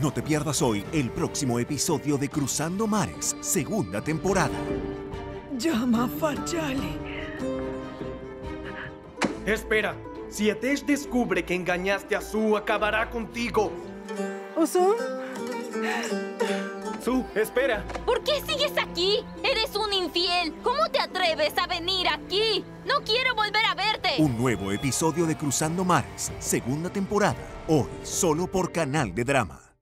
No te pierdas hoy el próximo episodio de Cruzando Mares, segunda temporada. Llama a Espera, si Etesh descubre que engañaste a Su, acabará contigo. ¿Oso? Su, espera. ¿Por qué sigues aquí? Eres un infiel. ¿Cómo te atreves a venir aquí? No quiero volver a verte. Un nuevo episodio de Cruzando Mares, segunda temporada, hoy solo por Canal de Drama.